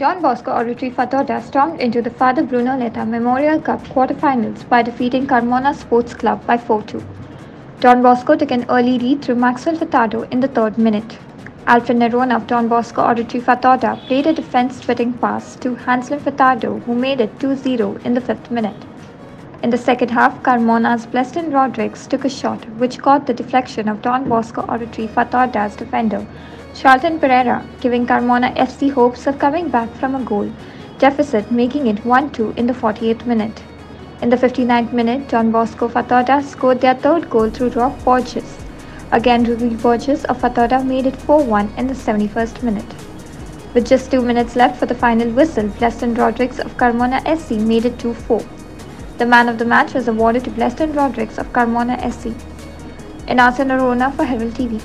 Don Bosco Oratory Fatorda stormed into the Father Bruno Leitao Memorial Cup quarterfinals by defeating Carmona Sports Club by 4-2. Don Bosco took an early lead through Maxwell Furtado in the third minute. Alfred Nerona of Don Bosco Oratory Fatorda played a defense-splitting pass to Hanslin Furtado who made it 2-0 in the fifth minute. In the second half, Carmona's Bleston Rodrigues took a shot which caught the deflection of Don Bosco Oratory Fatorda's defender Charlton Pereira, giving Carmona FC hopes of coming back from a goal deficit, making it 1 2 in the 48th minute. In the 59th minute, Don Bosco Fatorda scored their third goal through Rob Borges. Again, Ruby Borges of Fatorda made it 4 1 in the 71st minute. With just two minutes left for the final whistle, Bleston Rodrigues of Carmona SC made it 2 4. The man of the match was awarded to Bleston Rodrigues of Carmona SC. In Arsenal Rona for Herald TV.